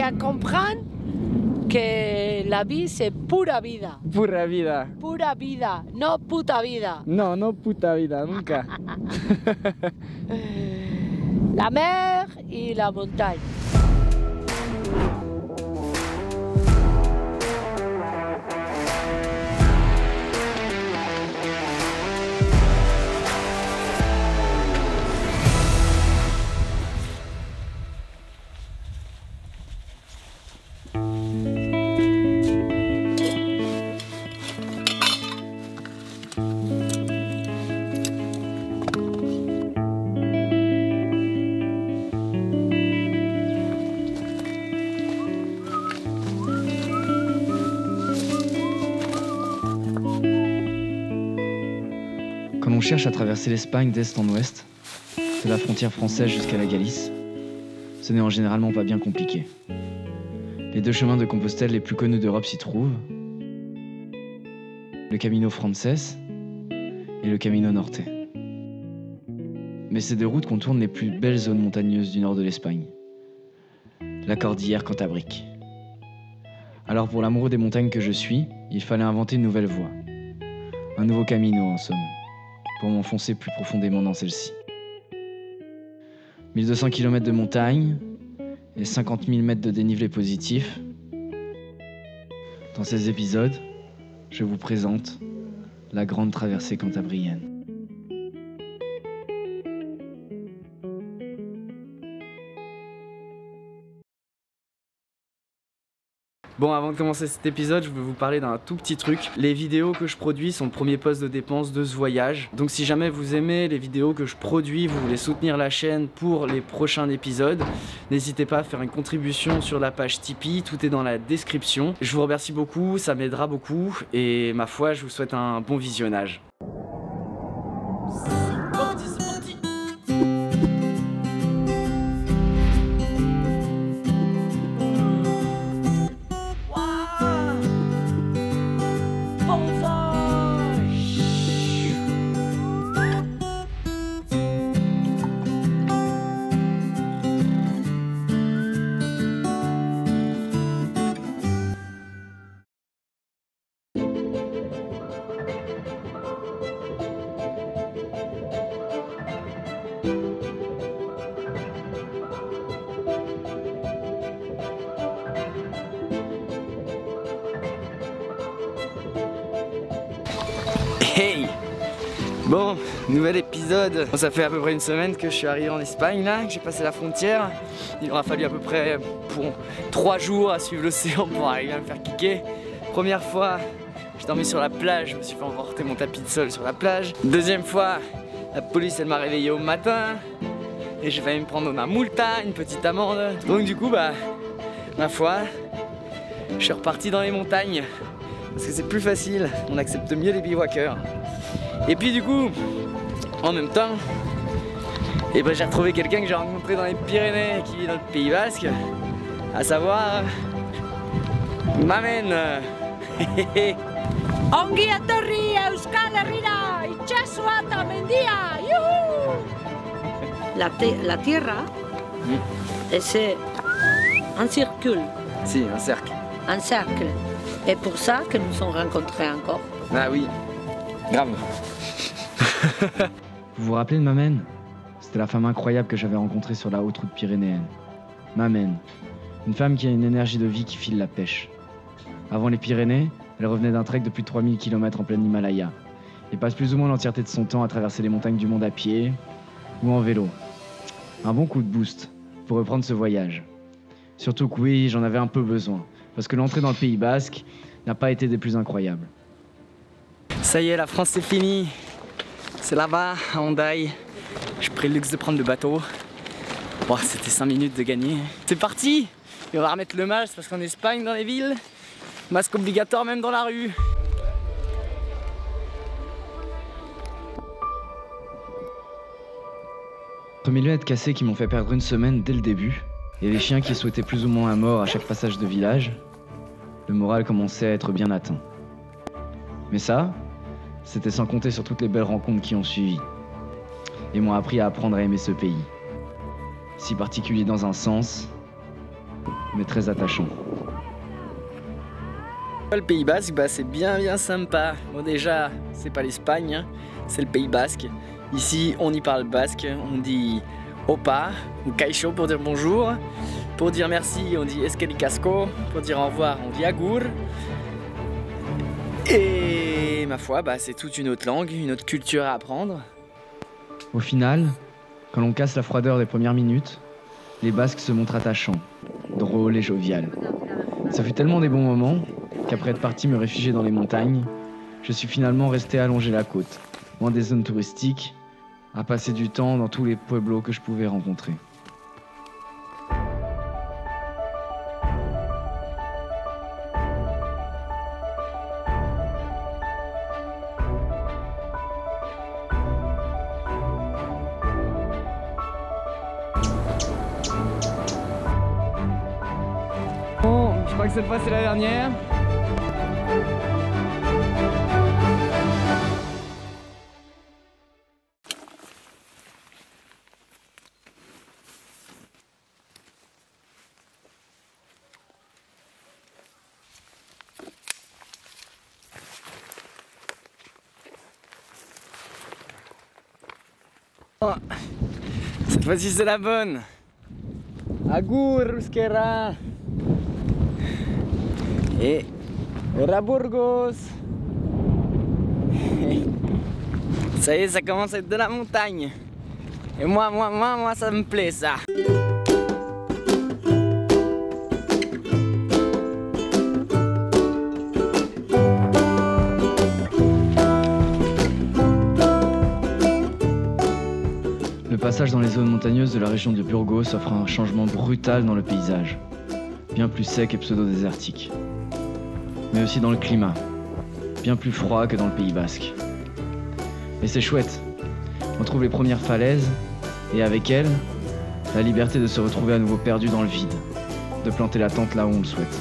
as compris que la vie c'est pura vida. Pura vida. Pura vida, no puta vida. No, no puta vida, nunca. la mer y la montagne. Cherche à traverser l'Espagne d'est en ouest, de la frontière française jusqu'à la Galice, ce n'est en généralement pas bien compliqué. Les deux chemins de Compostelle les plus connus d'Europe s'y trouvent le Camino Frances et le Camino Norte. Mais ces deux routes contournent les plus belles zones montagneuses du nord de l'Espagne, la cordillère cantabrique. Alors pour l'amoureux des montagnes que je suis, il fallait inventer une nouvelle voie. Un nouveau camino en somme, pour m'enfoncer plus profondément dans celle-ci. 1200 km de montagne et 50 000 mètres de dénivelé positif. Dans ces épisodes, je vous présente la grande traversée cantabrienne. Bon, avant de commencer cet épisode, je vais vous parler d'un tout petit truc. Les vidéos que je produis sont le premier poste de dépense de ce voyage. Donc si jamais vous aimez les vidéos que je produis, vous voulez soutenir la chaîne pour les prochains épisodes, n'hésitez pas à faire une contribution sur la page Tipeee, tout est dans la description. Je vous remercie beaucoup, ça m'aidera beaucoup et ma foi, je vous souhaite un bon visionnage. Nouvel épisode. Ça fait à peu près une semaine que je suis arrivé en Espagne là, que j'ai passé la frontière. Il aura fallu à peu près pour 3 jours à suivre l'océan pour arriver à me faire kicker. Première fois, j'ai dormi sur la plage, je me suis fait emporter mon tapis de sol sur la plage. Deuxième fois, la police elle m'a réveillé au matin et je vais me prendre ma multa, une petite amende. Donc du coup bah ma foi, je suis reparti dans les montagnes parce que c'est plus facile, on accepte mieux les bivouaqueurs. Et puis du coup, en même temps, et ben, j'ai retrouvé quelqu'un que j'ai rencontré dans les Pyrénées qui vit dans le Pays Basque, à savoir Mamen. Ongi etorri Euskal Herrira, itxasua eta mendia! La, la tierra, Mm. c'est un circle, si, un cercle. un cercle. Et pour ça que nous sommes rencontrés encore. Ah oui, grave. vous vous rappelez de Mamen C'était la femme incroyable que j'avais rencontrée sur la haute route pyrénéenne. Mamen, une femme qui a une énergie de vie qui file la pêche. Avant les Pyrénées, elle revenait d'un trek de plus de 3000 km en plein Himalaya et passe plus ou moins l'entièreté de son temps à traverser les montagnes du monde à pied ou en vélo. Un bon coup de boost pour reprendre ce voyage. Surtout que oui, j'en avais un peu besoin, parce que l'entrée dans le Pays Basque n'a pas été des plus incroyables. Ça y est, la France c'est fini. C'est là-bas, à Hondaï. J'ai pris le luxe de prendre le bateau. Bon, c'était 5 minutes de gagner. C'est parti Et on va remettre le masque parce qu'en Espagne, dans les villes, masque obligatoire même dans la rue. Mes lunettes cassées qui m'ont fait perdre une semaine dès le début, et les chiens qui souhaitaient plus ou moins à mort à chaque passage de village, le moral commençait à être bien atteint. Mais ça, c'était sans compter sur toutes les belles rencontres qui ont suivi, et m'ont appris à apprendre à aimer ce pays. Si particulier dans un sens, mais très attachant. Le Pays Basque, bah, c'est bien bien sympa. Bon déjà, c'est pas l'Espagne, hein. c'est le Pays Basque. Ici, on y parle basque, on dit opa ou kaisho pour dire bonjour. Pour dire merci, on dit casco. Pour dire au revoir, on dit agur. Et ma foi, bah, c'est toute une autre langue, une autre culture à apprendre. Au final, quand l'on casse la froideur des premières minutes, les Basques se montrent attachants, drôles et joviales. Ça fut tellement des bons moments qu'après être parti me réfugier dans les montagnes, je suis finalement resté allongé la côte, loin des zones touristiques, à passer du temps dans tous les pueblos que je pouvais rencontrer. Que cette fois c'est la dernière. Cette fois-ci c'est la bonne. Agur Ruskera. Et Raburgos. Ça y est, ça commence à être de la montagne. Et moi, moi, moi, moi, ça me plaît ça. Le passage dans les zones montagneuses de la région de Burgos offre un changement brutal dans le paysage, bien plus sec et pseudo-désertique. Mais aussi dans le climat, bien plus froid que dans le Pays basque. Et c'est chouette, on trouve les premières falaises, et avec elles, la liberté de se retrouver à nouveau perdu dans le vide, de planter la tente là où on le souhaite.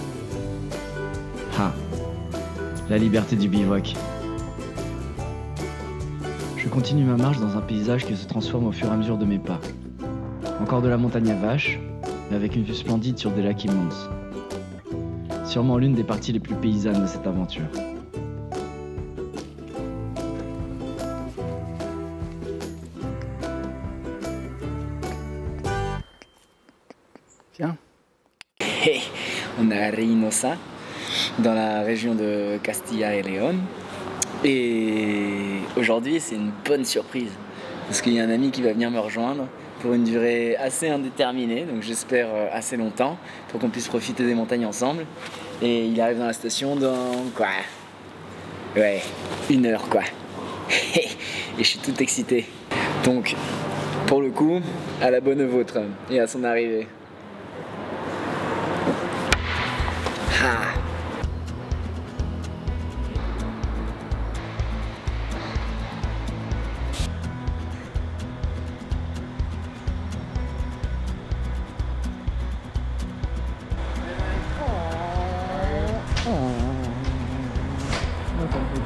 Ah, la liberté du bivouac. Je continue ma marche dans un paysage qui se transforme au fur et à mesure de mes pas. Encore de la montagne à vaches, mais avec une vue splendide sur des lacs immenses. Sûrement l'une des parties les plus paysannes de cette aventure. Tiens. on est à Reynosa, dans la région de Castilla et León. Et aujourd'hui, c'est une bonne surprise. Parce qu'il y a un ami qui va venir me rejoindre pour une durée assez indéterminée, donc j'espère euh, assez longtemps, pour qu'on puisse profiter des montagnes ensemble. Et il arrive dans la station dans quoi? Ouais, une heure quoi. Et je suis tout excité. Donc, pour le coup, à la bonne vôtre et à son arrivée. Ah.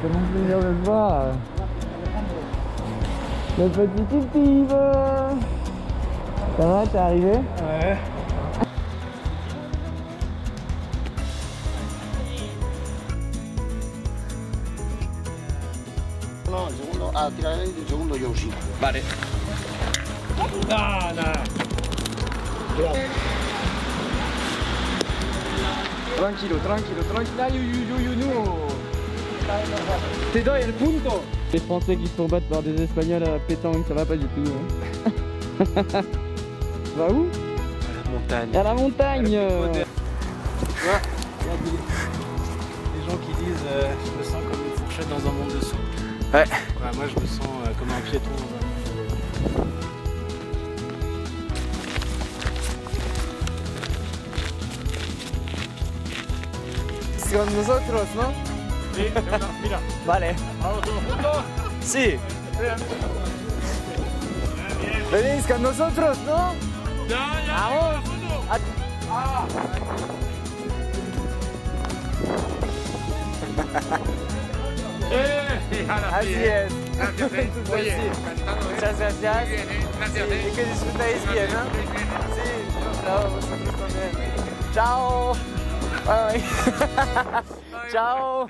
C'est tellement plaisir de te voir. Le petit Ça va, t'es arrivé Ouais. No, el segundo, ah, tira él y el segundo yo sí. Vale. Tranquilo, tranquilo, tranquilo. Yu, yu, yu. T'es dans, il y a le punto. Les Français qui se font battre par des Espagnols à pétanque, ça va pas du tout. Hein. va où? Montagne. À la montagne Tu vois, il y a des, des gens qui disent euh, je me sens comme une fourchette dans un monde de soupe. Ouais. Ouais, moi je me sens euh, comme un piéton dans un monde de... C'est con nosotros, ¿no? Vale. Sí. Venís con nosotros, ¿no? Vamos. Así es. Oye, Sí. encantado, ¿eh? Muchas gracias. Muy bien, ¿eh? Gracias, Sí, ¿eh? y que disfrutáis bien, ¿no? Sí, claro, vosotros también. Ciao Bye Ciao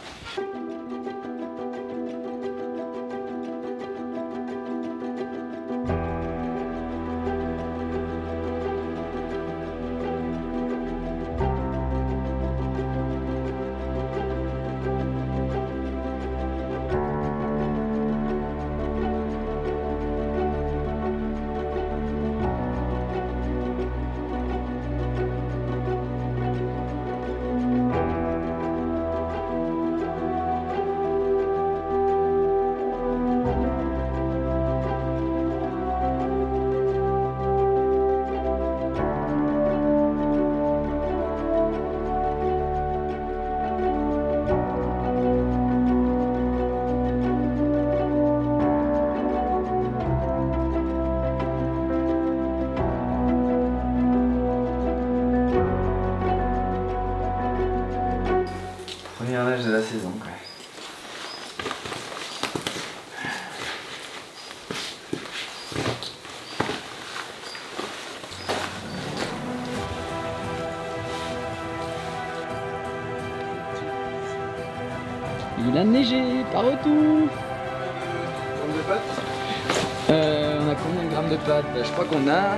euh, On a combien de grammes de pâtes Je crois qu'on a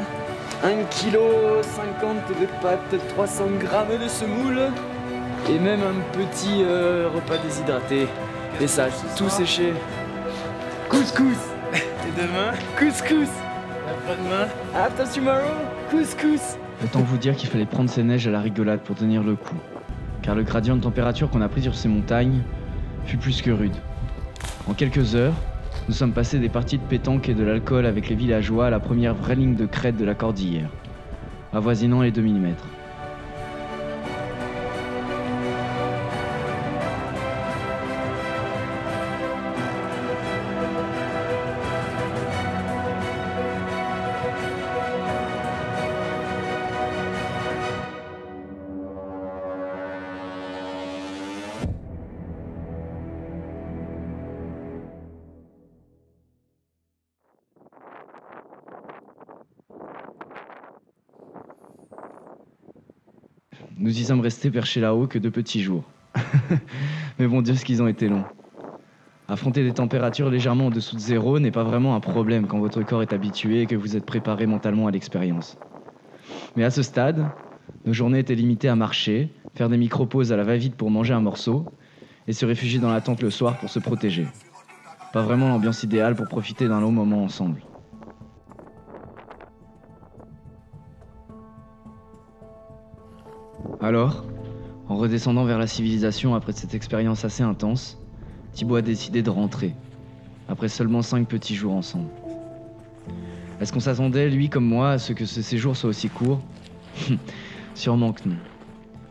1 kg 50 de pâtes, 300 grammes de semoule et même un petit euh, repas déshydraté. Et ça, tout séché. Couscous Et demain, couscous Après-demain, after tomorrow, couscous Autant vous dire qu'il fallait prendre ces neiges à la rigolade pour tenir le coup. Car le gradient de température qu'on a pris sur ces montagnes fut plus que rude. En quelques heures, nous sommes passés des parties de pétanque et de l'alcool avec les villageois à la première vraie ligne de crête de la cordillère, avoisinant les 2 mm. Nous y sommes restés perchés là-haut que deux petits jours. Mais bon Dieu, ce qu'ils ont été longs. Affronter des températures légèrement en dessous de zéro n'est pas vraiment un problème quand votre corps est habitué et que vous êtes préparé mentalement à l'expérience. Mais à ce stade, nos journées étaient limitées à marcher, faire des micro-pauses à la va-vite pour manger un morceau et se réfugier dans la tente le soir pour se protéger. Pas vraiment l'ambiance idéale pour profiter d'un long moment ensemble. Alors, en redescendant vers la civilisation après cette expérience assez intense, Thibaut a décidé de rentrer, après seulement cinq petits jours ensemble. Est-ce qu'on s'attendait, lui comme moi, à ce que ce séjour soit aussi court Sûrement que non.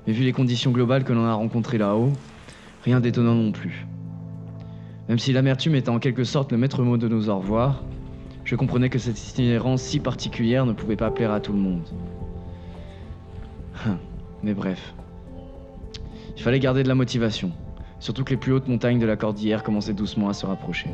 Mais vu les conditions globales que l'on a rencontrées là-haut, rien d'étonnant non plus. Même si l'amertume était en quelque sorte le maître mot de nos au revoir, je comprenais que cette itinérance si particulière ne pouvait pas plaire à tout le monde. Mais bref. Il fallait garder de la motivation, surtout que les plus hautes montagnes de la cordillère commençaient doucement à se rapprocher.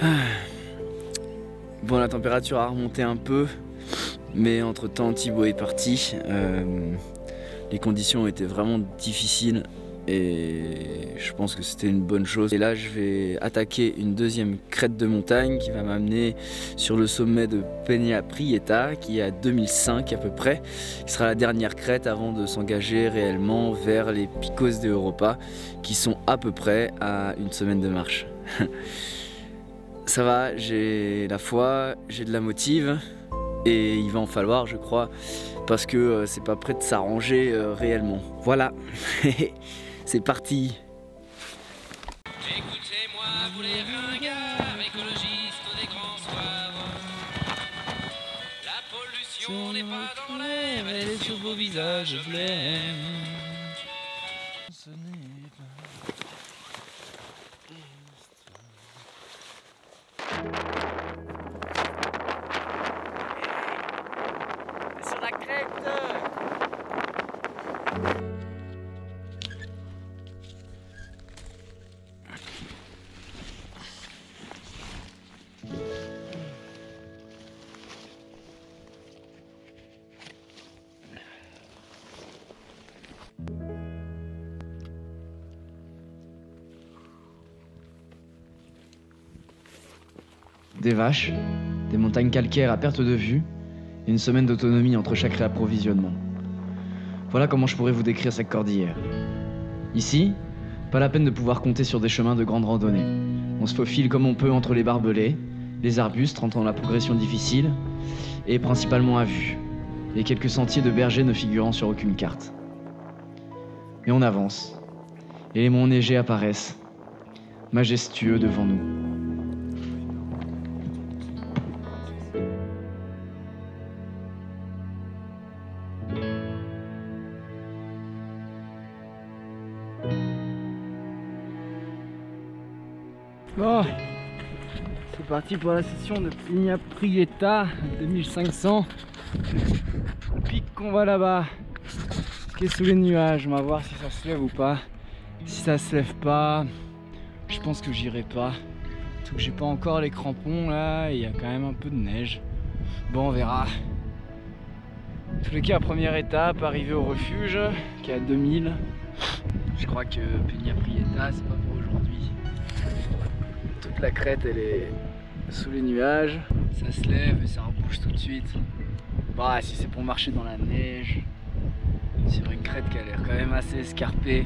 Bon, la température a remonté un peu, mais entre temps, Thibaut est parti. Euh, les conditions étaient vraiment difficiles et je pense que c'était une bonne chose. Et là, je vais attaquer une deuxième crête de montagne qui va m'amener sur le sommet de Peña Prieta, qui est à 2005 à peu près, qui sera la dernière crête avant de s'engager réellement vers les Picos de Europa, qui sont à peu près à une semaine de marche. Ça va, j'ai la foi, j'ai de la motive, Et il va en falloir, je crois, parce que euh, c'est pas prêt de s'arranger euh, réellement. Voilà, c'est parti. Écoutez-moi, vous les ringards, écologistes des grands soirs. La pollution n'est pas dans l'air, elle est sur vos visages blêmes. Des vaches, des montagnes calcaires à perte de vue et une semaine d'autonomie entre chaque réapprovisionnement. Voilà comment je pourrais vous décrire cette cordillère. Ici, pas la peine de pouvoir compter sur des chemins de grande randonnée. On se faufile comme on peut entre les barbelés, les arbustes rendant la progression difficile, et principalement à vue, et quelques sentiers de bergers ne figurant sur aucune carte. Mais on avance, et les monts neigés apparaissent, majestueux devant nous. Parti pour la session de Pigna Prieta 2500. Le pic qu'on voit là-bas, qui est sous les nuages, on va voir si ça se lève ou pas. Si ça se lève pas, je pense que j'irai pas. Tout que j'ai pas encore les crampons là, il y a quand même un peu de neige. Bon, on verra. En tous les cas, première étape, arriver au refuge, qui est à 2000. Je crois que Peña Prieta, c'est pas pour aujourd'hui. Toute la crête, elle est sous les nuages. Ça se lève et ça rebouche tout de suite. Bah, si c'est pour marcher dans la neige, sur une crête qui a l'air quand même assez escarpée,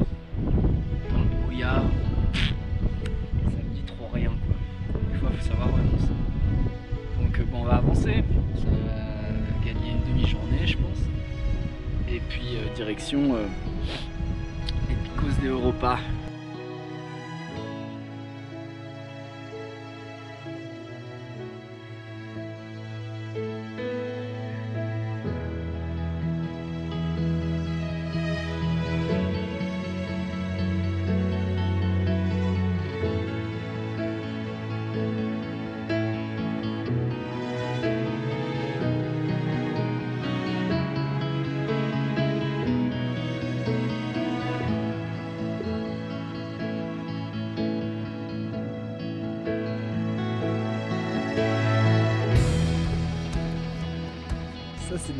dans le brouillard, ça me dit trop rien quoi. Des fois, faut savoir où avancer. Donc, euh, bon, on va avancer. Ça va gagner une demi-journée, je pense. Et puis, euh, direction les Picos de Europa.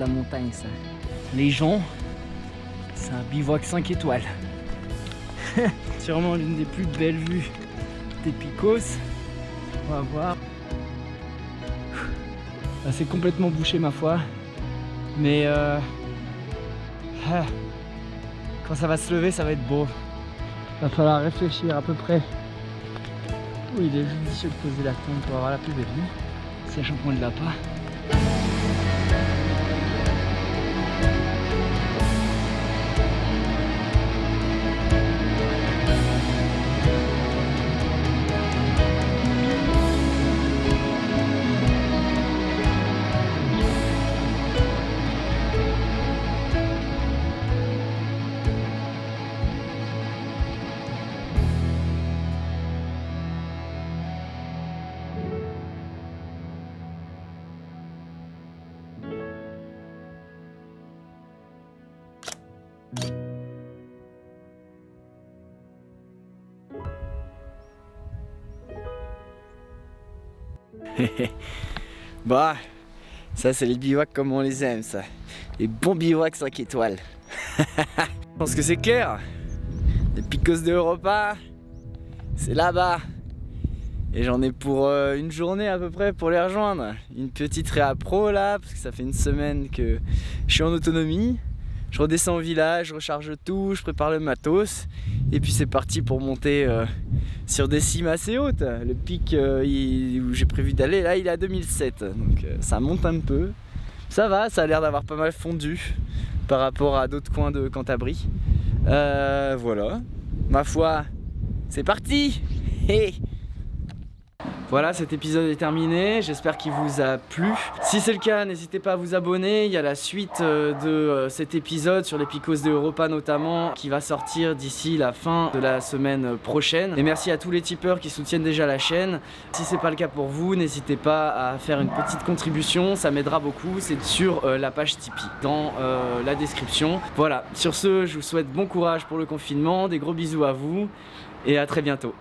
La montagne, ça. Les gens, c'est un bivouac 5 étoiles. Sûrement l'une des plus belles vues des Picos. On va voir. C'est complètement bouché, ma foi. Mais euh, ah, quand ça va se lever, ça va être beau. Va falloir réfléchir à peu près où il est judicieux de poser la tente pour avoir la plus belle vue. Sachant qu'on ne l'a pas. Bah, ça c'est les bivouacs comme on les aime, ça. Les bons bivouacs 5 étoiles. Je pense que c'est clair. Les Picos de Europa, c'est là-bas. Et j'en ai pour euh, une journée à peu près pour les rejoindre. Une petite réa pro là, parce que ça fait une semaine que je suis en autonomie. Je redescends au village, je recharge tout, je prépare le matos. Et puis c'est parti pour monter euh, sur des cimes assez hautes. Le pic euh, où j'ai prévu d'aller, là il est à 2007. Donc euh, ça monte un peu. Ça va, ça a l'air d'avoir pas mal fondu par rapport à d'autres coins de Cantabrie. Voilà. Ma foi, c'est parti voilà, cet épisode est terminé, j'espère qu'il vous a plu. Si c'est le cas, n'hésitez pas à vous abonner, il y a la suite euh, de euh, cet épisode sur les Picos de Europa notamment qui va sortir d'ici la fin de la semaine prochaine. Et merci à tous les tipeurs qui soutiennent déjà la chaîne. Si c'est pas le cas pour vous, n'hésitez pas à faire une petite contribution, ça m'aidera beaucoup, c'est sur euh, la page Tipeee dans la description. Voilà, sur ce, je vous souhaite bon courage pour le confinement, des gros bisous à vous et à très bientôt.